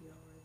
yours.